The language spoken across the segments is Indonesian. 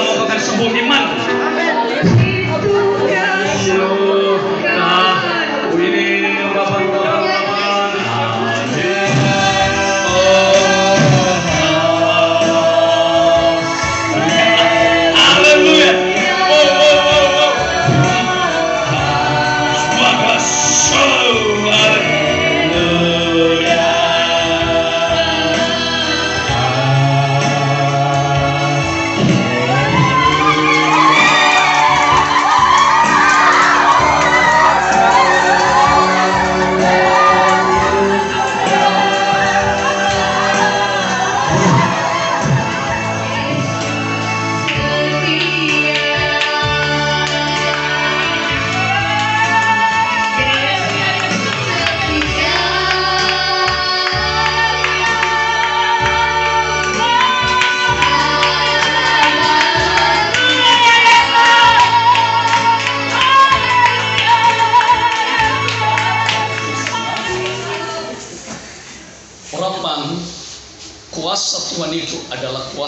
engkau akan sembuh iman.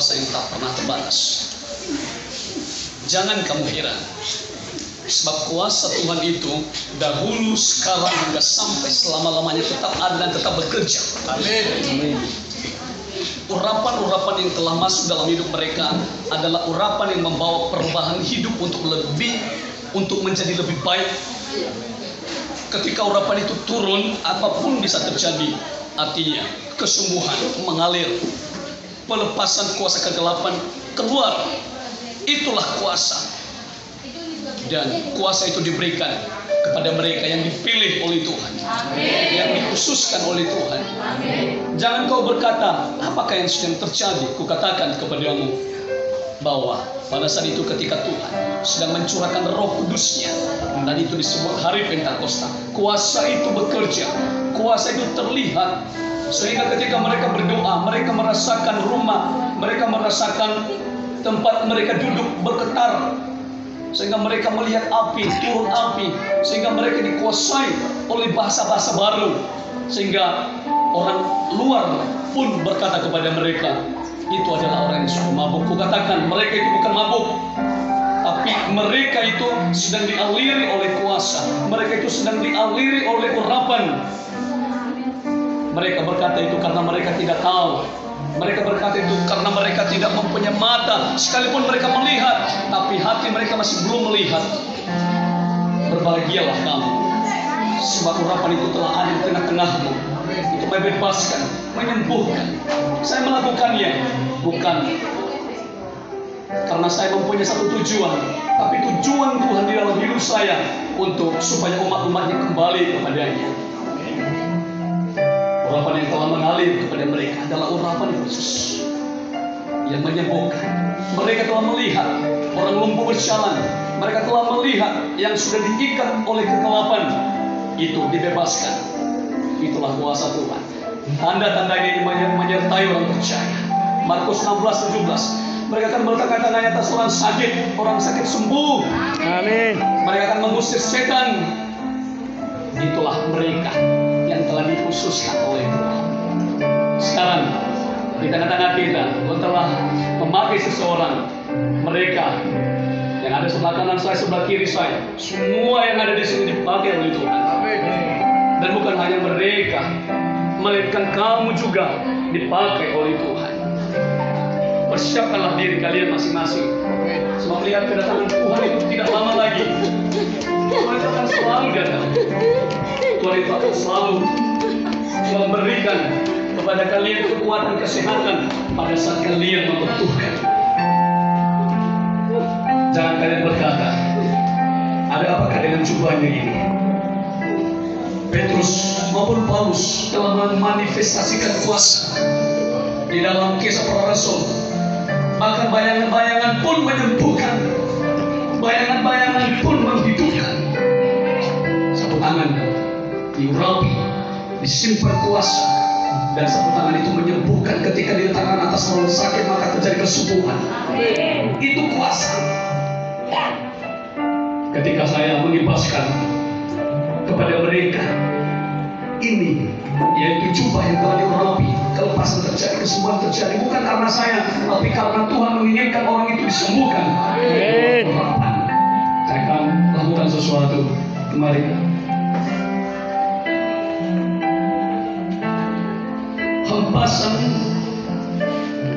Kuasa yang tak pernah terbatas. Jangan kamu heran. Sebab kuasa Tuhan itu dahulu, sekarang, hingga sampai selama-lamanya tetap ada dan tetap bekerja. Amin. Urapan-urapan yang telah masuk dalam hidup mereka adalah urapan yang membawa perubahan hidup untuk lebih, untuk menjadi lebih baik. Ketika urapan itu turun, apa pun bisa terjadi. Artinya, kesembuhan mengalir, pelepasan kuasa kegelapan keluar. Itulah kuasa. Dan kuasa itu diberikan kepada mereka yang dipilih oleh Tuhan, yang dikhususkan oleh Tuhan. Jangan kau berkata, apakah yang sedang terjadi? Kukatakan kepadamu bahwa pada saat itu ketika Tuhan sedang mencurahkan roh kudusnya dan itu disebut hari Pentakosta kuasa itu bekerja kuasa itu terlihat sehingga ketika mereka berdoa mereka merasakan rumah mereka merasakan tempat mereka duduk bergetar sehingga mereka melihat api turun api sehingga mereka dikuasai oleh bahasa-bahasa baru sehingga orang luar pun berkata kepada mereka itu adalah orang yang sudah mabuk. Kukatakan mereka itu bukan mabuk tapi mereka itu sedang dialiri oleh kuasa. Mereka itu sedang dialiri oleh urapan mereka berkata itu karena mereka tidak tahu. Mereka berkata itu karena mereka tidak mempunyai mata. Sekalipun mereka melihat tapi hati mereka masih belum melihat. Berbahagialah kamu. Sebab urapan itu telah ada di tengah-tengahmu. Untuk membebaskan, menyembuhkan. Saya melakukannya bukan karena saya mempunyai satu tujuan tapi tujuan Tuhan di dalam hidup saya untuk supaya umat-umatnya kembali kepadanya urapan yang telah mengalir kepada mereka adalah urapan khusus yang menyembuhkan. Mereka telah melihat orang lumpuh berjalan. Mereka telah melihat yang sudah diikat oleh kegelapan itu dibebaskan. Itulah kuasa Tuhan. Tanda-tanda ini menyertai orang percaya. Markus 16 17 mereka akan meletakkan tangannya atas orang sakit, orang sakit sembuh. Amin. Mereka akan mengusir setan. Itulah mereka yang telah dikhususkan di tengah-tengah kita, Tuhan telah memakai seseorang, mereka yang ada sebelah kanan saya, sebelah kiri saya, semua yang ada di sini dipakai oleh Tuhan. Dan bukan hanya mereka, melainkan kamu juga dipakai oleh Tuhan. Persiapkanlah diri kalian masing-masing. Sebab melihat kedatangan Tuhan itu tidak lama lagi. Tuhan itu akan selalu datang. Tuhan itu akan selalu memberikan kepada kalian kekuatan kesehatan pada saat kalian membutuhkan. Jangan kalian berkata, ada apakah dengan jubahnya ini? Petrus maupun Paulus telah memanifestasikan kuasa di dalam kisah para rasul. Bahkan bayangan-bayangan pun menyembuhkan, bayangan-bayangan pun menghidupkan. Sapu tangan diurapi, disimpan kuasa, dan sapu tangan itu menyembuhkan ketika diletakkan atas orang sakit maka terjadi kesembuhan. Itu kuasa. Ketika saya mengibaskan kepada mereka ini yaitu jubah yang telah diurapi kelepasan terjadi, kesembuhan terjadi bukan karena saya, tapi karena Tuhan menginginkan orang itu disembuhkan. Amin. Saya akan lakukan sesuatu kemarin. Hempasan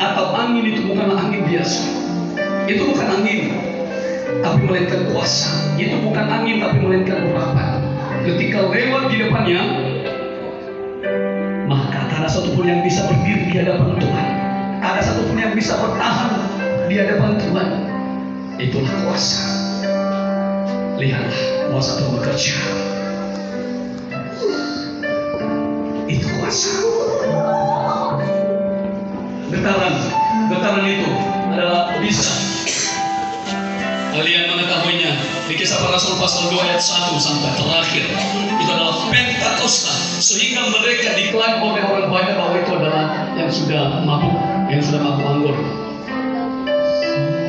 atau angin itu bukanlah angin biasa. Itu bukan angin, tapi melainkan kuasa. Itu bukan angin, tapi melainkan urapan. Ketika lewat di depannya, maka tak ada satupun yang bisa berdiri di hadapan Tuhan. Tak ada satupun yang bisa bertahan di hadapan Tuhan. Itulah kuasa. Lihatlah kuasa Tuhan bekerja. Itu kuasa. Getaran, getaran itu adalah bisa. Kalian mengetahuinya di kisah para rasul pasal 2 ayat 1 sampai terakhir. Itu adalah Pentakosta. Sehingga mereka diklaim oleh orang banyak bahwa itu adalah yang sudah mabuk, yang sudah mabuk anggur.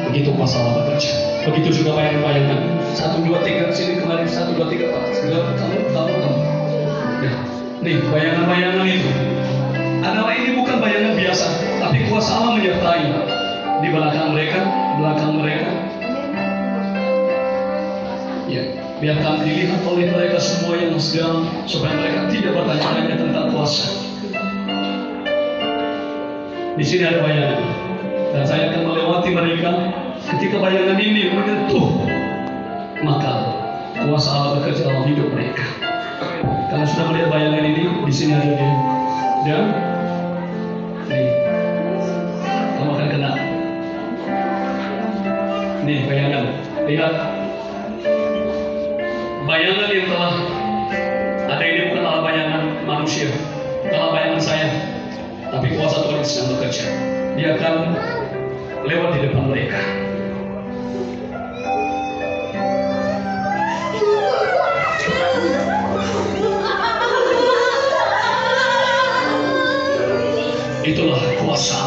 Begitu kuasa Allah bekerja. Begitu juga bayang-bayangan. Satu dua tiga sini kemarin satu dua tiga pak. Sudah kamu kamu kamu. Ya. Nih bayangan-bayangan itu di belakang mereka, belakang mereka. Ya, biarkan dilihat oleh mereka semua yang sedang supaya mereka tidak bertanya-tanya tentang kuasa. Di sini ada bayangan dan saya akan melewati mereka ketika bayangan ini menyentuh maka kuasa Allah bekerja dalam hidup mereka. Karena sudah melihat bayangan ini di sini ada dia dan lihat bayangan yang telah ada ini bukanlah bayangan manusia. Bukanlah bayangan saya. Tapi kuasa Tuhan yang sedang bekerja. Dia akan lewat di depan mereka. Itulah kuasa.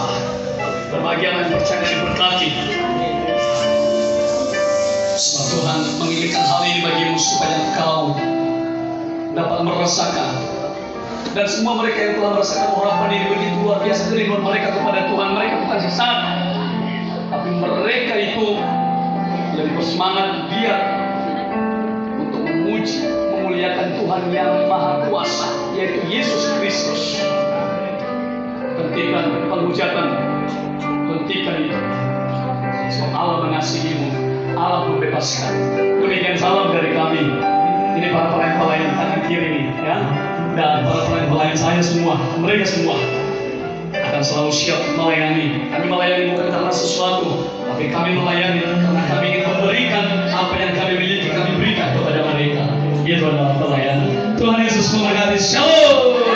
Berbahagia yang percaya dan diberkati sebab Tuhan menginginkan hal ini bagimu supaya engkau dapat merasakan. Dan semua mereka yang telah merasakan urapan ini begitu luar biasa kerinduan mereka kepada Tuhan. Mereka bukan sesat tapi mereka itu lebih bersemangat giat untuk memuji memuliakan Tuhan yang maha kuasa yaitu Yesus Kristus. Hentikan penghujatan hentikan itu. Sebab Allah mengasihimu Allah membebaskan. Demikian salam dari kami. Ini para pelayan-pelayan tangan kiri ini ya. Dan para pelayan-pelayan saya semua mereka semua akan selalu siap melayani. Kami melayani bukan karena sesuatu tapi kami melayani karena kami ingin memberikan apa yang kami miliki kami berikan kepada mereka. Itu adalah pelayanan Tuhan Yesus memberkati. Shalom